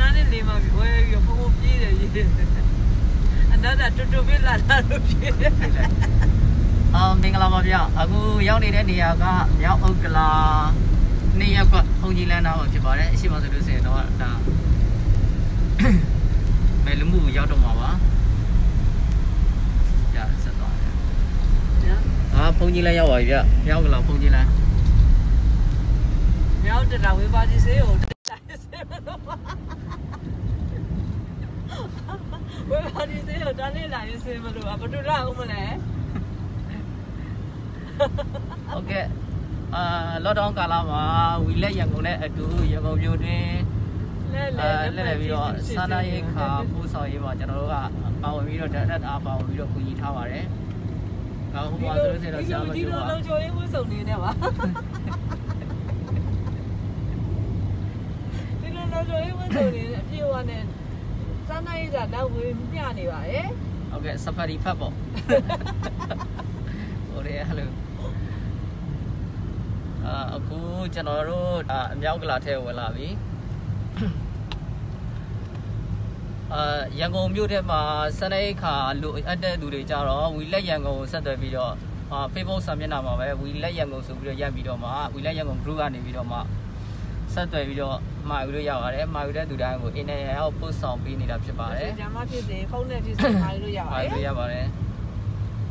နာနဲ့နေမှာပြီးဝဲပြီးဖုံဖုံပြေးတယ်ရေးအနာတာတူတူပဲလာလာလို့ပြေးတယ်အော်မင်္ဂလာပါဗျအခုရောက်နေတဲ့နေရာကမြောက်ဥက္ကလာနေရက်ကဘုံကြီးလန်းသားဖြစ်ပါတယ်အရှိမဆိုလို့ဆိုရင်တော့ဒါမဲလူမှုရောက်တော့မှာပါကြာဆက်သွားတယ်နော်အာဘုံကြီးလန်းရောက်ပါပြီဗျမြောက်ဥက္ကလာဘုံကြီးလန်းမြောက်တတာဝေပါကြီးစေးကို တိုင်းစေးမလို့ပါဝေပါကြီးစေးကိုတန်းလေးလာရင်စေးမလို့ပါဘယ်သူလာအောင်မလဲဟုတ်ကဲ့အာလော့ဒေါင်းကာလမှာဝီလက်ရန်ကုန်နဲ့အတူရန်ကုန်မြို့တွင်လဲလဲအဲလက်လည်းပြီးတော့စာနာရေးခါပို့ဆောင်ရေးမှာကျွန်တော်တို့ကပါဝင်ပြီးတော့တက်တက်အားပါဝင်ပြီးတော့ကူညီထားပါတယ်။နောက်ဟိုမှာဆိုလို့ဆိုတော့ဆရာမဒီတို့လိုကလုံးချိုးရေးဝှစုံနေနဲ့ပါ ဒီလိုလုံးချိုးရေးဝှစုံနေအပြေဝနဲ့စားနိုင်ရတာတော့ဝေမျှနေပါရဲ့ဟုတ်ကဲ့ safari ဖတ်ပေါ့။ဟိုလေဟလိုအာအခုကျွန်တော်တို့အမြောက်ကလာထဲဝင်လာပြီ။အာရန်ကုန်မြို့ထဲမှာစနေခါလူအပ်တဲ့သူတွေကြတော့ဝီလက်ရန်ကုန်ကိုဆက်သွယ်ပြီးတော့အာ Facebook စာမျက်နှာမှာပဲဝီလက်ရန်ကုန်ဆိုပြီးတော့ရိုက်ပြီးတော့မှဝီလက်ရန်ကုန် group ကနေပြီးတော့မှ ဆက်သွယ်ပြီးတော့မှာယူလို့ရပါတယ်မှာယူတဲ့သူတိုင်းကိုအင်းနဲ့ရောက်ပို့ဆောင်ပေးနေတာဖြစ်ပါတယ်ဂျာမဖြစ်စေဖုန်းနဲ့ဖြစ်စေမှာလို့ရပါမှာရဲ့ယူလို့ရပါတယ်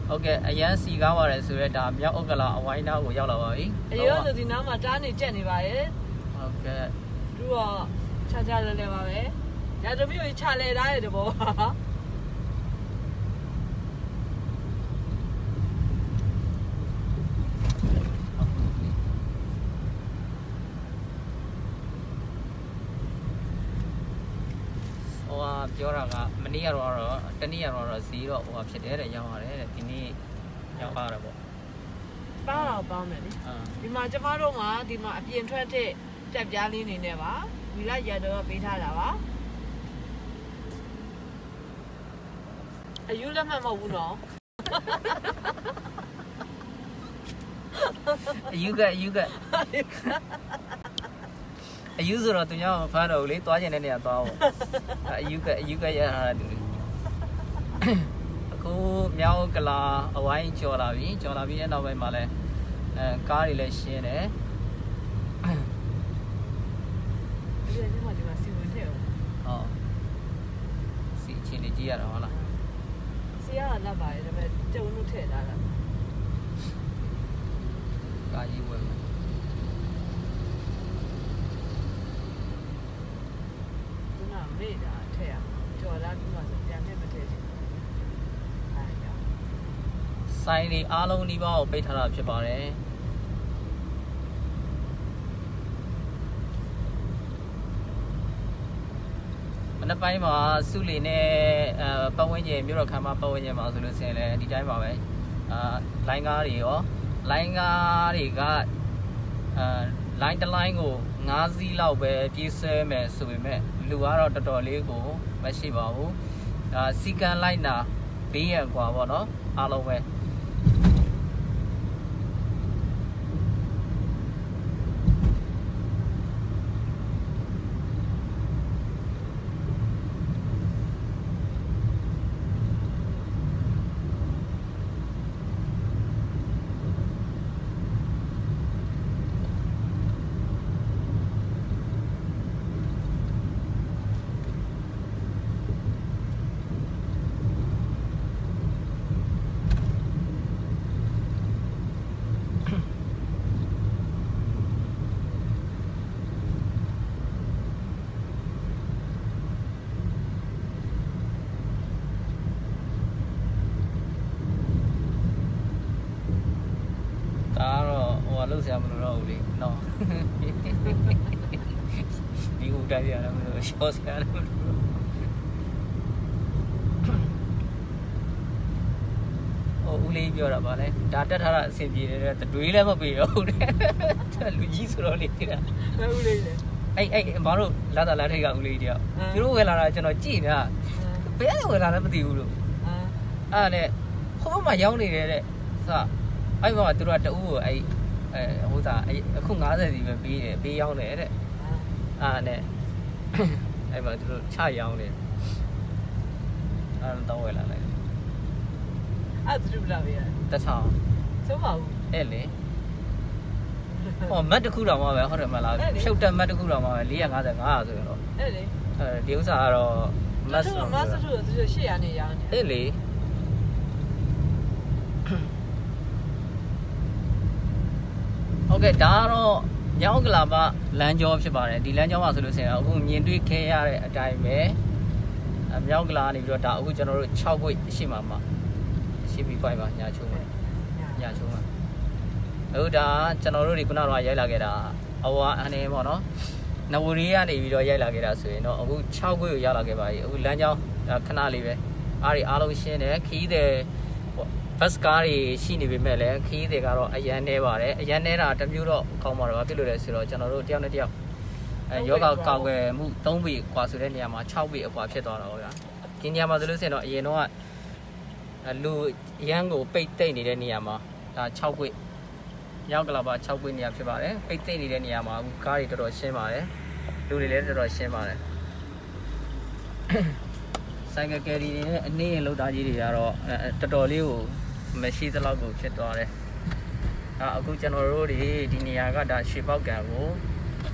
ဟုတ်ကဲ့အရန်စီကားပါတယ်ဆိုတော့ဒါမြောက်ဥက္ကလာအဝိုင်းသားကိုရောက်လာပါပြီအရောဆိုဒီနားမှာတားနေကြက်နေပါရဲ့ဟုတ်ကဲ့သူကခြားခြားလဲလဲပါပဲညတမီးကိုခြာလဲထားတဲ့တဘောဟိုဟာပြောတာ ကမနေ့ကတော့တော့တနေ့ကတော့ဈေးတော့ဟိုဟာဖြစ်တယ်တဲ့ရောက်ရတယ်တဲ့ဒီနေ့ရောက်ရတယ်ပေါ့ပေါင်းတော့ပေါင်းမယ်လေအာဒီမှာကျမတို့ကဒီမှာအပြင်ထွက်တဲ့တက်ပြားလေးနေနဲ့ပါဝီလာရတော့ပေးထားတာပါအယူလက်မှတ်မဟုတ်ဘူးနော်အယူကအယူက အယူဆိုတော့သူများမဖမ်းတော့ဘူးလေသွားကျင်တဲ့နေရာသွားဖို့အယူကအယူကရထားတာသူတွေအခုမြောက်ကလာအဝိုင်းကျော်လာပြီကျော်လာပြီးတဲ့နောက်ပိုင်းမှာလဲအဲကားတွေလည်းရှင်းတယ်ဒီနေ့မှဒီမှာစီဝင်ထည့်အောင်ဟောစီအချင်းလေးကြည့်ရတာဟုတ်လားစီရတာလက်ပါရဲ့ဒါပေမဲ့ကျုံလို့ထည့်ထားတာ ကာကြီးဝယ်မယ် ခုန မေ့တာထည့်ရကြော်လာပြီးမှဆိုပြန်နဲ့မထည့်ချင်ဘူးအဲကြောင့်ဆိုင်တွေအားလုံးဒီဘောကိုပိတ်ထားတာဖြစ်ပါတယ်မနေ့ပိုင်းမှာစုလီနဲ့အဲပတ်ဝန်းကျင်မြို့တော်ခမ်းမပတ်ဝန်းကျင်မှာဆိုလို့ရှိရင်လည်းဒီတိုင်းပါပဲအာလိုင်းကားတွေရောလိုင်းကားတွေကအာလိုင်းတစ်လိုင်းကို9စီးလောက်ပဲပြေးဆွဲမယ်ဆိုပေမဲ့ လူကတော့တော်တော်လေးကိုမရှိပါဘူးဒါစီကန်လိုက်နာဘေးရန်กว่าပေါ့နော်အားလုံးပဲ တိုင်းရတယ်မလို့ရှော့ဆရာလည်းမလို့ဟိုဦးလေးပြောတာပါလေဒါတက်ထားတာအဆင်ပြေတယ်တဲ့တွေးလည်းမပြေတော့ဘူးတဲ့လူကြီးဆိုတော့လေတိတာဘယ်ဦးလေးလဲအဲ့အဲ့ဘာလို့လာတာလာထိတ်ကဦးလေးတယောက်ဟမ်သူတို့ဝယ်လာတာကျွန်တော်ကြည့်နေတာဘယ်ကနေဝယ်လာလဲမသိဘူးလို့အာအဲ့ဒါနဲ့ဟဘက်မှာရောက်နေတယ်တဲ့စအဲ့ဘက်မှာသူတို့ကတူကိုအဲ့အဲဟိုစားအဲ့အခု90စီပဲပေးတယ်ပေးရောက်တယ်တဲ့အာနဲ့ အဲ့မှာသူတို့ချရောင်းတယ်အဲ့တော့ဝယ်လာလိုက် အဲ့သူဘလာပဲ တထောင် သုံးပါဘူး အဲ့လေဟောမတ်တစ်ခုတော့မှပဲဟုတ်တယ်မလားဖြုတ်တက်မတ်တစ်ခုတော့မှပဲ455ဆိုရင်တော့ အဲ့လေ အဲဒီဥစ္စာကတော့မ မ တ် တ် ဆို ဆိုမတ်ဆိုသူ800နေရောင်းနေ အဲ့လေโอเคဒါကတော့ ညောင်ကလာပလမ်းကြောဖြစ်ပါတယ်ဒီလမ်းကြောမှာဆိုလို့ရှိရင်အခုမြင်တွေ့ခဲ့ရတဲ့အတိုင်းပဲအမြောက်ကလာနေပြီးတော့ဒါအခုကျွန်တော်တို့6ခွေရှိမှာမှာရှိပြီးပိုင်ပါညာချုံပါညာချုံပါအခုဒါကျွန်တော်တို့ဒီခုနကတော့ရိုက်လာခဲ့တာအဝါအနေပေါ့နော်နဝရီကနေပြီးတော့ရိုက်လာခဲ့တာဆိုရင်တော့အခု6ခွေကိုရောက်လာခဲ့ပါပြီအခုလမ်းကြောခဏလေးပဲအားတွေအားလုံးရှင်းတယ်ခီးတယ် ဘတ်ကားတွေရှိနေပေမဲ့လည်းခီးတွေကတော့အရန်နေပါတယ်အရန်နေတာတမျိုးတော့ကောင်းပါတော့ဘာဖြစ်လို့လဲဆိုတော့ကျွန်တော်တို့တယောက်နဲ့တယောက်အဲယောဂကောက်ွယ်မှု3ပေกว่าဆိုတဲ့နေရာမှာ6ပေအကွာဖြစ်သွားတာဟုတ်လားဒီနေရာမှာဆိုလို့ရှိရင်တော့အရင်တော့လူရန်ကိုပိတ်တိတ်နေတဲ့နေရာမှာဒါ6ပေရောက်ကလာပါ6ပေနေရာဖြစ်ပါတယ်ပိတ်တိတ်နေတဲ့နေရာမှာအခုကားတွေတော်တော်ရှင်းပါတယ်လူတွေလည်းတော်တော်ရှင်းပါတယ်ဆိုင်ကယ်ကယ်ရီတွေနဲ့အနည်းငယ်လောက်သားကြီးတွေကတော့တော်တော်လေးကို မရှိသလောက်ကိုဖြစ်သွားတယ်။အာအခုကျွန်တော်တို့ဒီဒီနေရာကဒါရွှေပေါက်ကံကို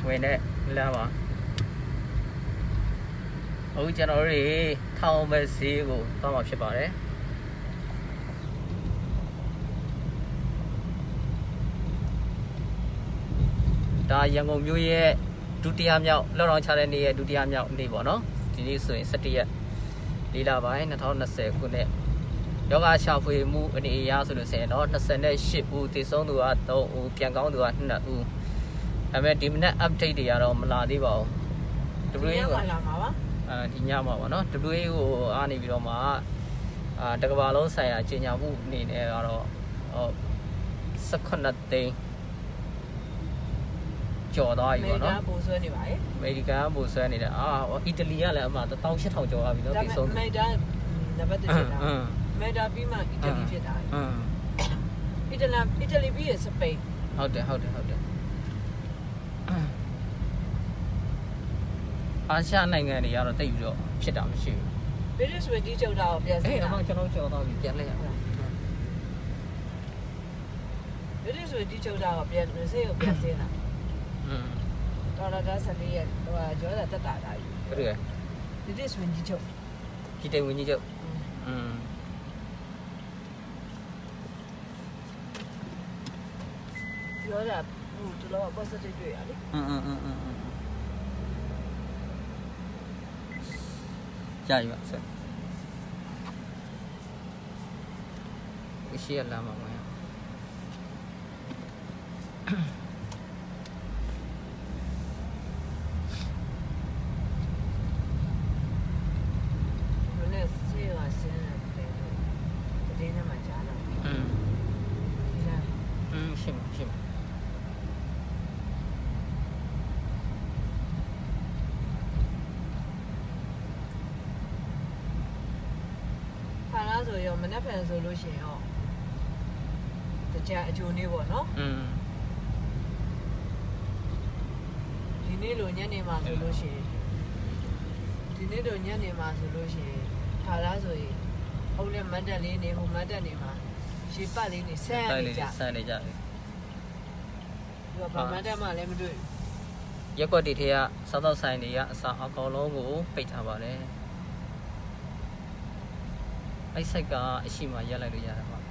ဝင်တဲ့လမ်းပါ။အခုကျွန်တော်တို့တွေထောင်ပဲဈေးကိုသွားမှာဖြစ်ပါတယ်။ဒါရန်ကုန်မြို့ရဲ့ဒုတိယမြောက်လောက်တော်ချတဲ့နေ့ရဲ့ဒုတိယမြောက်နေ့ပေါ့နော်။ဒီနေ့ဆိုရင်17ရက်လေးလပိုင်း2020ခုနှစ် ယောဂရှာဖွေမှုအနေအရဆိုလို့ဆိုရင်တော့28ဦးတည်ဆုံးသူက3ဦးပြန်ကောင်းသူက2ဦးဒါပေမဲ့ဒီမနက် update တွေကတော့မလာသေးပါဘူး WA ကလာမှာပါအဲဒီညမှာပေါ့နော် WA ကိုအားနေပြီးတော့မှအာတကဘာလုံးဆိုင်ရာကြီးညာမှုအနေနဲ့ကတော့ဟော18သိန်းကျော်သွားပြီပေါ့နော်အမေရိကန်ပို့ဆွဲနေပါလေအမေရိကန်ကပို့ဆွဲနေတယ်အာအီတလီကလည်းအမှ18000ကျော်သွားပြီနော်ဒါဒီပေဆုံးမဲ့အမေရိကန်နံပါတ်1ဖြစ်တာ Meda ပြီးမှအီတလီဖြစ်တာ။အင်း။အီတလန်အီတလီပြီးရစပိန်။ဟုတ်တယ်ဟုတ်တယ်ဟုတ်တယ်။အာရှနိုင်ငံတွေကတော့တိတ်ပြီးတော့ဖြစ်တာမရှိဘူး။ British ဝင်ကြီးချုပ်တာကိုပြန်စတာ။အဲ့တော့ကျွန်တော်ကျော်တော့ပြီပြန်လဲရအောင်။ဗလီဆိုဒီချုပ်တာကပြန်မစေးကိုပြန်စင်းတာ။အင်း။ဒေါ်လာဒါဆန်လေးရဟိုကျော်တာတက်တာတာကြီး။ဟုတ်တယ်။ဗလီဆိုဒီချုပ်။ဒီတိုင်ဝင်ကြီးချုပ်။အင်း။ ပြောတာဟိုတော်တော် positive တွေ့ရလေ อืมอืมอืมอืมကြာပြီပါဆက်ရှိရလာမှာမဟုတ် မနေ့ဖန်ဆိုလို့ရှိရင်ရောတကြအကျိုးနေပေါ့နော်อืมဒီနေ့လိုညနေမှာဆိုလို့ရှိရင်ဒီနေ့လိုညနေမှာဆိုလို့ရှိရင်ခါလားဆိုရင်ဟုတ်လေမတ်တက်လေးနေဟိုမတ်တက်နေမှာရေပတ်လေးနေဆန်းတိုက်နေလေးကြဆန်းနေကြတယ်ဒီကဘာမတ်တက်မှလည်းမတွေ့ရက်ကွက်တွေထဲကစားတော့ဆိုင်တွေကအစာအကောင်လုံးကိုပိတ်ထားပါတယ် အဲ့ဆိုင်ကအရှိမရက်လိုက်လို့ရတာပါ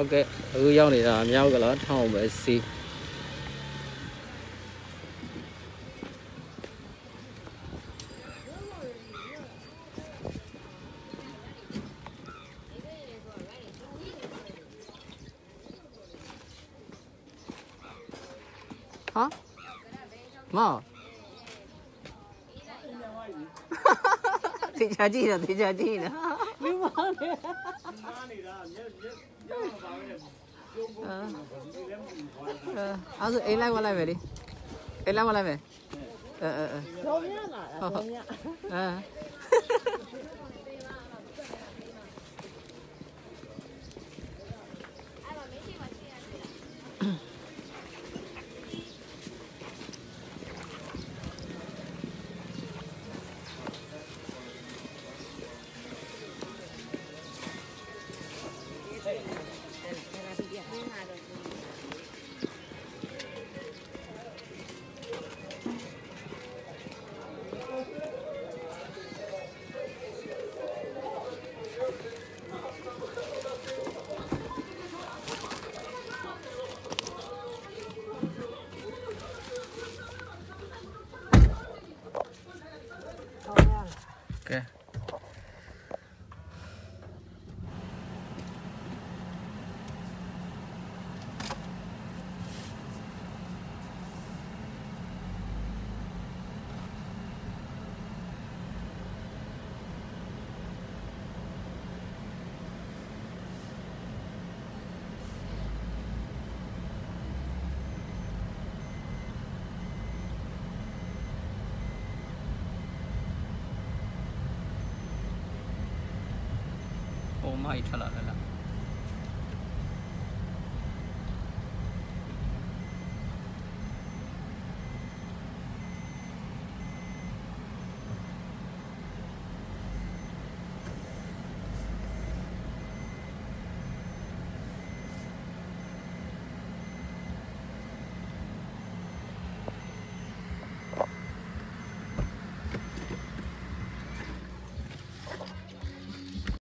ဟုတ်ကဲ့အခုရောက်နေတာမြောက်ကလာထောင်းပဲစီဟာမောတေချာကြည့်နော်တေချာကြည့်နော်လူမောင်လေ အဲအဲ့ဆိုအိမ်လိုက်ဝင်လိုက်မယ်လေအိမ်လိုက်ဝင် ပုံမိုက်ထွက်လာတယ်လား